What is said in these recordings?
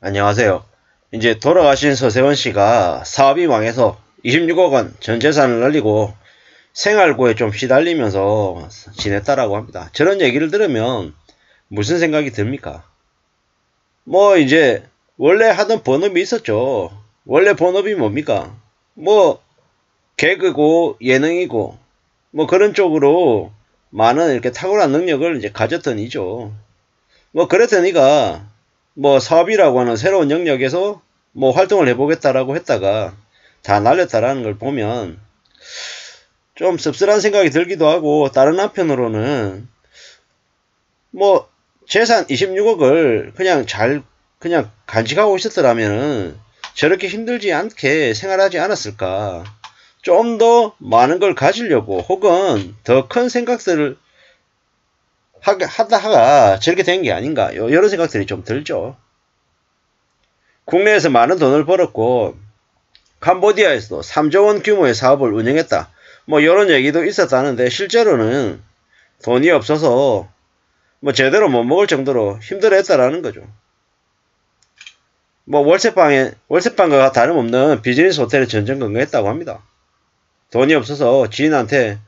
안녕하세요. 이제 돌아가신 서세원 씨가 사업이 망해서 26억 원 전 재산을 날리고 생활고에 좀 시달리면서 지냈다라고 합니다. 저런 얘기를 들으면 무슨 생각이 듭니까? 뭐 이제 원래 하던 본업이 있었죠. 원래 본업이 뭡니까? 뭐 개그고 예능이고 뭐 그런 쪽으로 많은 이렇게 탁월한 능력을 이제 가졌던 이죠. 뭐 그랬더니가 뭐 사업이라고 하는 새로운 영역에서 뭐 활동을 해보겠다라고 했다가 다 날렸다라는 걸 보면 좀 씁쓸한 생각이 들기도 하고 다른 한편으로는 뭐 재산 26억을 그냥 잘 그냥 간직하고 있었더라면은 저렇게 힘들지 않게 생활하지 않았을까. 좀 더 많은 걸 가지려고 혹은 더 큰 생각들을 하다가 저렇게 된 게 아닌가 이런 생각들이 좀 들죠. 국내에서 많은 돈을 벌었고 캄보디아에서도 3조 원 규모의 사업을 운영했다. 뭐 이런 얘기도 있었다는데 실제로는 돈이 없어서 뭐 제대로 못 먹을 정도로 힘들어했다라는 거죠. 뭐 월세방에 월세방과 다름없는 비즈니스 호텔에 전전긍긍했다고 합니다. 돈이 없어서 지인한테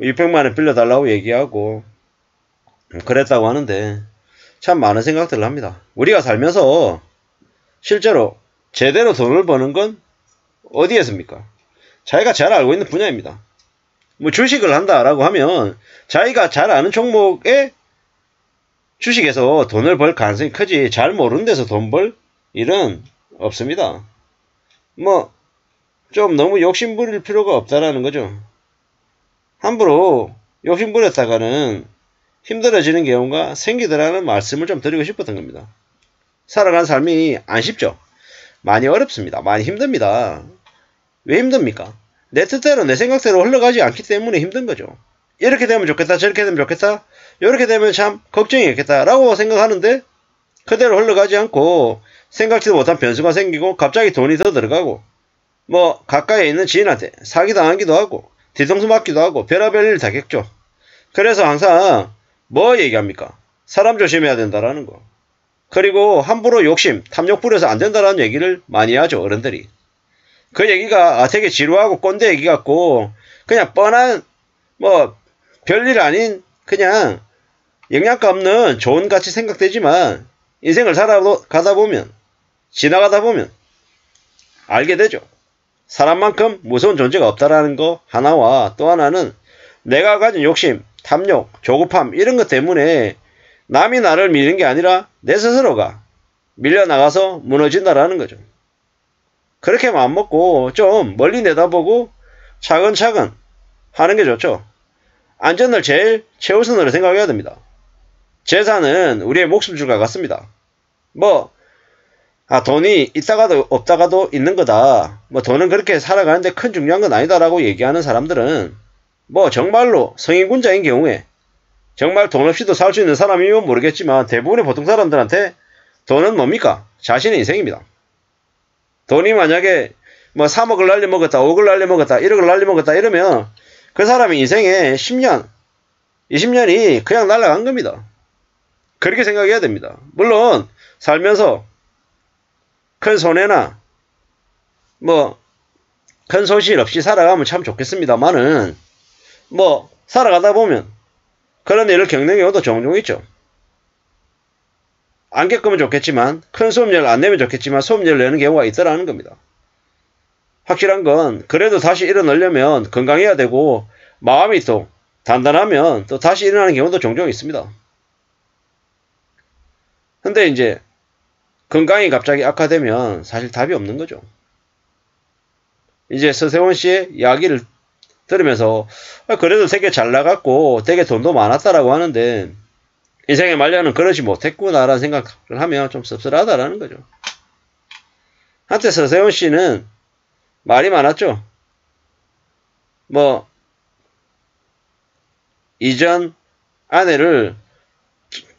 600만 원 빌려달라고 얘기하고 그랬다고 하는데 참 많은 생각들을 합니다. 우리가 살면서 실제로 제대로 돈을 버는 건 어디에서입니까? 자기가 잘 알고 있는 분야입니다. 뭐 주식을 한다라고 하면 자기가 잘 아는 종목에 주식에서 돈을 벌 가능성이 크지 잘 모르는 데서 돈 벌 일은 없습니다. 뭐 좀 너무 욕심 부릴 필요가 없다라는 거죠. 함부로 욕심 부렸다가는 힘들어지는 경우가 생기더라는 말씀을 좀 드리고 싶었던 겁니다. 살아가는 삶이 안 쉽죠. 많이 어렵습니다. 많이 힘듭니다. 왜 힘듭니까? 내 뜻대로 내 생각대로 흘러가지 않기 때문에 힘든 거죠. 이렇게 되면 좋겠다 저렇게 되면 좋겠다 이렇게 되면 참 걱정이겠다 라고 생각하는데 그대로 흘러가지 않고 생각지도 못한 변수가 생기고 갑자기 돈이 더 들어가고 뭐 가까이에 있는 지인한테 사기당하기도 하고 뒤통수 맞기도 하고 별의별 일다 겪죠. 그래서 항상 뭐 얘기합니까? 사람 조심해야 된다라는 거. 그리고 함부로 욕심, 탐욕 부려서 안 된다라는 얘기를 많이 하죠, 어른들이. 그 얘기가 아, 되게 지루하고 꼰대 얘기 같고, 그냥 뻔한, 뭐, 별일 아닌, 그냥, 영양가 없는 좋은 가치 생각되지만, 인생을 살아가다 보면, 지나가다 보면, 알게 되죠. 사람만큼 무서운 존재가 없다라는 거 하나와 또 하나는 내가 가진 욕심, 탐욕, 조급함 이런 것 때문에 남이 나를 미는 게 아니라 내 스스로가 밀려나가서 무너진다라는 거죠. 그렇게 마음먹고 좀 멀리 내다보고 차근차근 하는 게 좋죠. 안전을 제일 최우선으로 생각해야 됩니다. 재산은 우리의 목숨줄과 같습니다. 뭐, 아, 돈이 있다가도 없다가도 있는 거다. 뭐, 돈은 그렇게 살아가는데 큰 중요한 건 아니다라고 얘기하는 사람들은 뭐, 정말로 성인군자인 경우에 정말 돈 없이도 살 수 있는 사람이면 모르겠지만 대부분의 보통 사람들한테 돈은 뭡니까? 자신의 인생입니다. 돈이 만약에 뭐 3억을 날려 먹었다, 5억을 날려 먹었다, 1억을 날려 먹었다 이러면 그 사람의 인생에 10년, 20년이 그냥 날아간 겁니다. 그렇게 생각해야 됩니다. 물론 살면서 큰 손해나 뭐 큰 손실 없이 살아가면 참 좋겠습니다만은 뭐 살아가다 보면 그런 일을 겪는 경우도 종종 있죠. 안 겪으면 좋겠지만 큰 수업료를 안 내면 좋겠지만 수업료를 내는 경우가 있더라는 겁니다. 확실한 건 그래도 다시 일어나려면 건강해야 되고 마음이 또 단단하면 또 다시 일어나는 경우도 종종 있습니다. 근데 이제 건강이 갑자기 악화되면 사실 답이 없는 거죠. 이제 서세원 씨의 이야기를 들으면서 아, 그래도 되게 잘 나갔고 되게 돈도 많았다라고 하는데 인생의 말년은 그러지 못했구나라는 생각을 하면 좀 씁쓸하다라는 거죠. 한때 서세원 씨는 말이 많았죠. 뭐 이전 아내를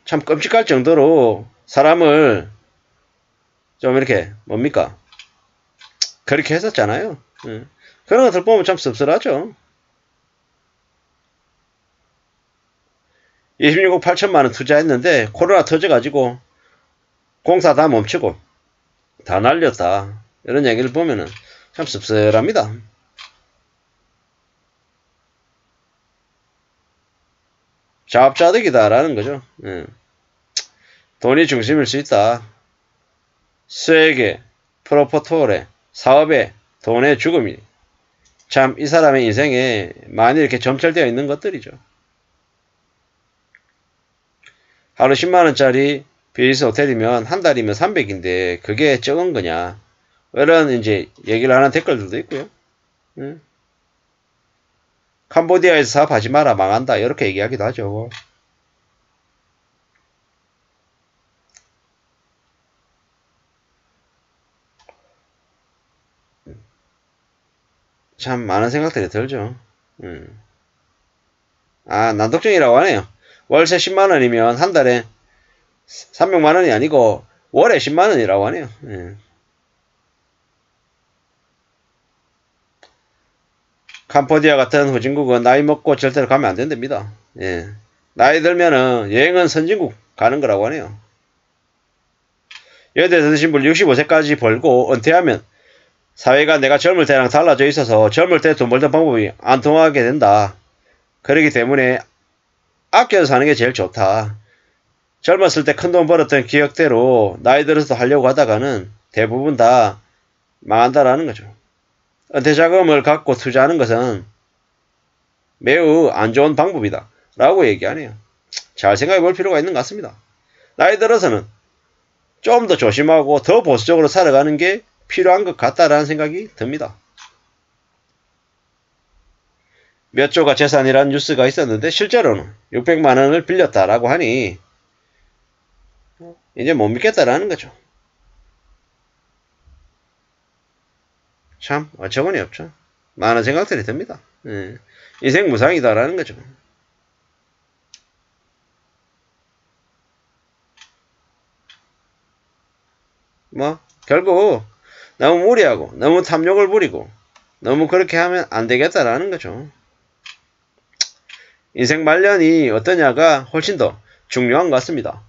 참 끔찍할 정도로 사람을 좀 이렇게 뭡니까 그렇게 했었잖아요. 예. 그런 것들 보면 참 씁쓸하죠. 26억 8천만원 투자했는데 코로나 터져가지고 공사 다 멈추고 다 날렸다. 이런 얘기를 보면은 참 씁쓸합니다. 자업자득이다라는 거죠. 예. 돈이 중심일 수 있다. 수에게, 프로포토레, 사업에, 돈의 죽음이 참 이 사람의 인생에 많이 이렇게 점철되어 있는 것들이죠. 하루 10만원짜리 비즈니스 호텔이면 한 달이면 300인데 그게 적은 거냐. 이런 이제 얘기를 하는 댓글들도 있고요. 응? 캄보디아에서 사업하지 마라 망한다 이렇게 얘기하기도 하죠. 참 많은 생각들이 들죠. 음. 아 난독증이라고 하네요. 월세 10만원이면 한 달에 300만원이 아니고 월에 10만원이라고 하네요. 예. 캄보디아 같은 후진국은 나이 먹고 절대로 가면 안 된답니다. 예. 나이 들면은 여행은 선진국 가는 거라고 하네요. 여대 드신 분 65세까지 벌고 은퇴하면 사회가 내가 젊을 때랑 달라져 있어서 젊을 때 돈 벌던 방법이 안 통하게 된다. 그렇기 때문에 아껴서 사는 게 제일 좋다. 젊었을 때 큰 돈 벌었던 기억대로 나이 들어서 하려고 하다가는 대부분 다 망한다라는 거죠. 은퇴 자금을 갖고 투자하는 것은 매우 안 좋은 방법이다. 라고 얘기하네요. 잘 생각해 볼 필요가 있는 것 같습니다. 나이 들어서는 좀 더 조심하고 더 보수적으로 살아가는 게 필요한 것 같다라는 생각이 듭니다. 몇 조가 재산이라는 뉴스가 있었는데 실제로는 600만 원을 빌렸다라고 하니 이제 못 믿겠다라는 거죠. 참 어처구니 없죠. 많은 생각들이 듭니다. 예. 인생 무상이다라는 거죠. 뭐 결국 너무 무리하고 너무 탐욕을 부리고 너무 그렇게 하면 안 되겠다라는 거죠. 인생 말년이 어떠냐가 훨씬 더 중요한 것 같습니다.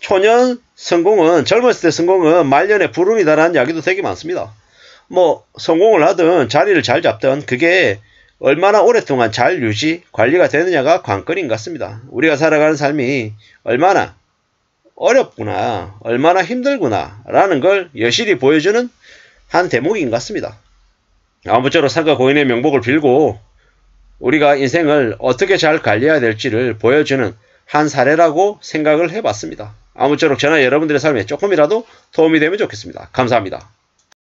초년 성공은 젊었을 때 성공은 말년의 불운이다라는 이야기도 되게 많습니다. 뭐 성공을 하든 자리를 잘 잡든 그게 얼마나 오랫동안 잘 유지 관리가 되느냐가 관건인 것 같습니다. 우리가 살아가는 삶이 얼마나 어렵구나 얼마나 힘들구나 라는 걸 여실히 보여주는 한 대목인 것 같습니다. 아무쪼록 상가 고인의 명복을 빌고 우리가 인생을 어떻게 잘 관리해야 될지를 보여주는 한 사례라고 생각을 해봤습니다. 아무쪼록 저나 여러분들의 삶에 조금이라도 도움이 되면 좋겠습니다. 감사합니다.